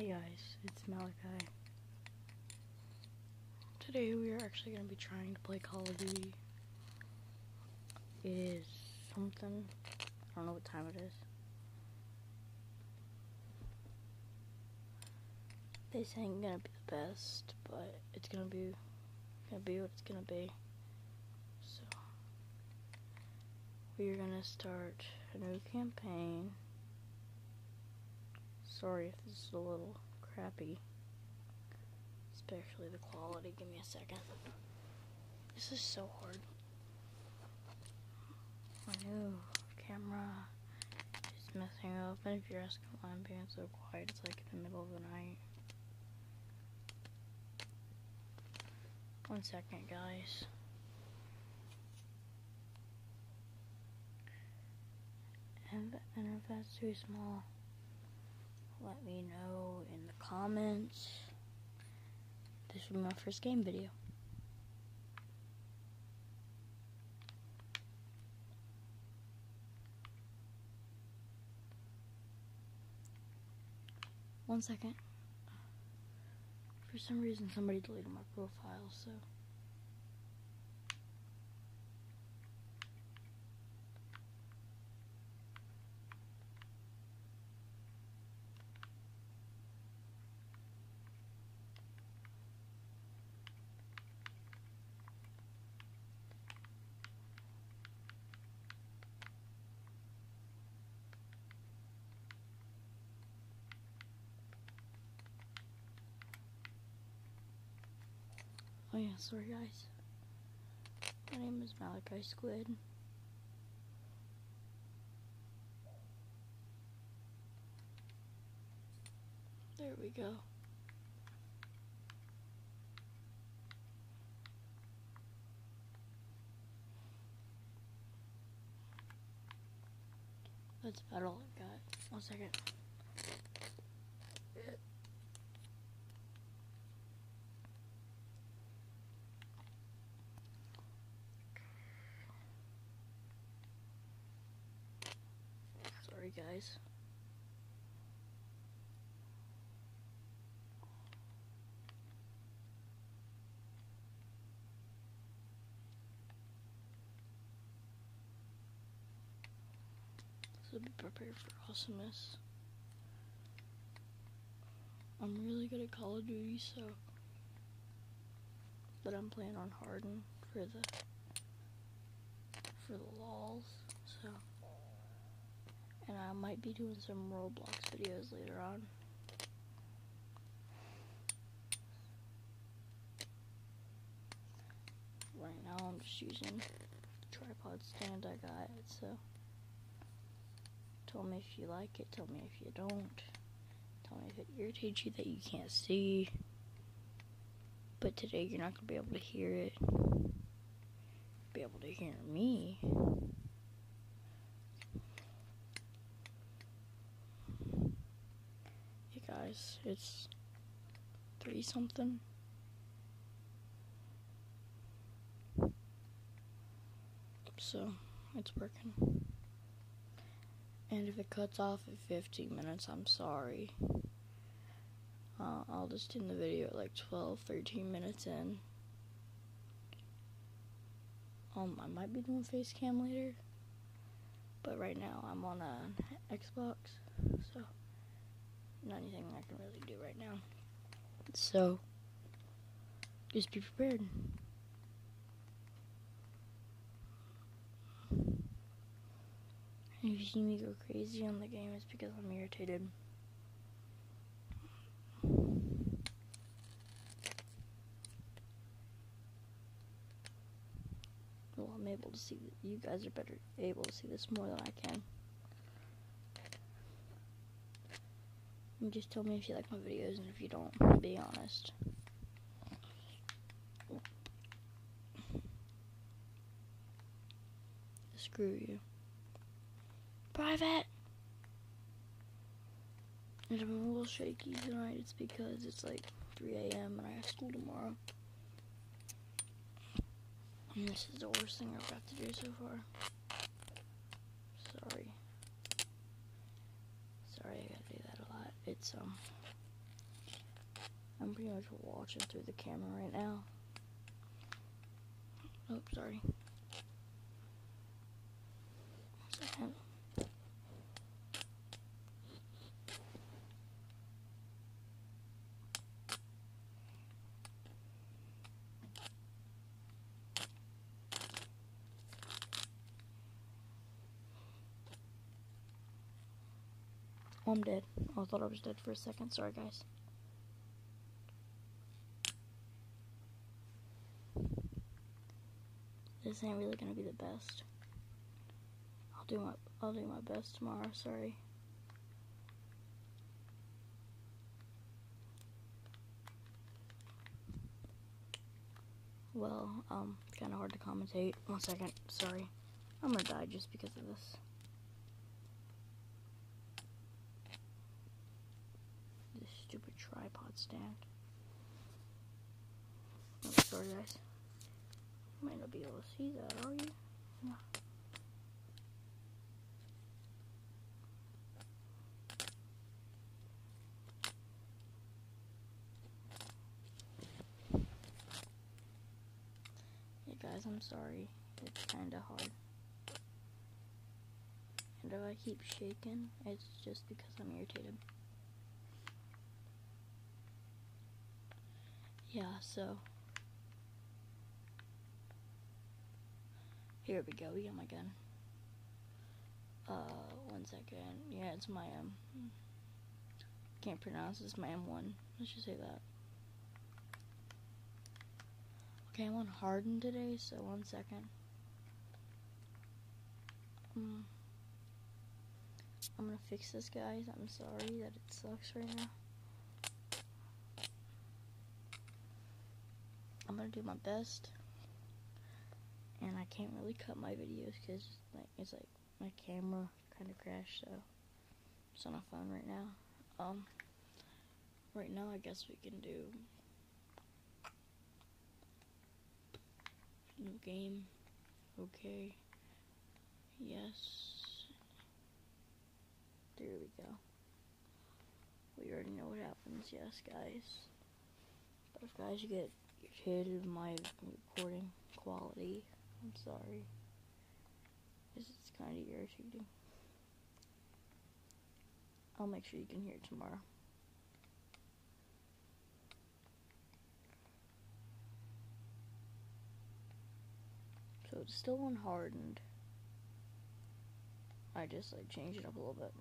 Hey guys, it's Malachi. Today we are actually going to be trying to play Call of Duty. It is something, I don't know what time it is. This ain't gonna be the best, but it's gonna be gonna be what it's gonna be. So we are gonna start a new campaign. Sorry if this is a little crappy. Especially the quality. Give me a second. This is so hard. My new camera is messing up. And if you're asking why I'm being so quiet, it's like in the middle of the night. One second, guys. And, and if that's too small, let me know in the comments. This will be my first game video. One second. For some reason, somebody deleted my profile, so. Yeah, sorry guys. My name is Malachi Squid. There we go. That's about all I got. One second. Sorry, guys. So be prepared for awesomeness. I'm really good at Call of Duty, so. But I'm playing on Harden for the for the lols, so and I might be doing some Roblox videos later on. Right now I'm just using the tripod stand I got, so tell me if you like it, tell me if you don't. Tell me if it irritates you that you can't see. But today you're not gonna be able to hear it. Be able to hear me. Guys. It's three something. So it's working. And if it cuts off at 15 minutes, I'm sorry. Uh, I'll just end the video at like 12, 13 minutes in. Um, I might be doing face cam later. But right now I'm on a Xbox, so not anything I can really do right now. So, just be prepared. If you see me go crazy on the game, it's because I'm irritated. Well, I'm able to see, that you guys are better able to see this more than I can. And just tell me if you like my videos and if you don't, be honest. Screw you. Private! And I'm a little shaky tonight. It's because it's like 3 a.m. and I have school tomorrow. And this is the worst thing I've got to do so far. Sorry. Sorry it's um I'm pretty much watching through the camera right now. Oops, sorry. Oh, I'm dead. Oh, I thought I was dead for a second. Sorry, guys. This ain't really gonna be the best. I'll do my I'll do my best tomorrow. Sorry. Well, um, kind of hard to commentate. One second. Sorry. I'm gonna die just because of this. This stupid tripod stand. Oh, sorry, guys. You might not be able to see that, are you? Yeah, guys, I'm sorry. It's kind of hard. And if I keep shaking, it's just because I'm irritated. Yeah, so. Here we go, we got my gun. Uh, one second. Yeah, it's my, um, can't pronounce It's my M1. Let's just say that. Okay, I'm on Harden today, so one second. Um, I'm gonna fix this, guys. I'm sorry that it sucks right now. I'm gonna do my best, and I can't really cut my videos because like it's like my camera kind of crashed, so it's on a phone right now. Um, right now I guess we can do new game. Okay. Yes. There we go. We already know what happens. Yes, guys. But if guys you get with my recording quality, I'm sorry. This is kind of irritating. I'll make sure you can hear it tomorrow. So it's still on Hardened. I just like changed it up a little bit.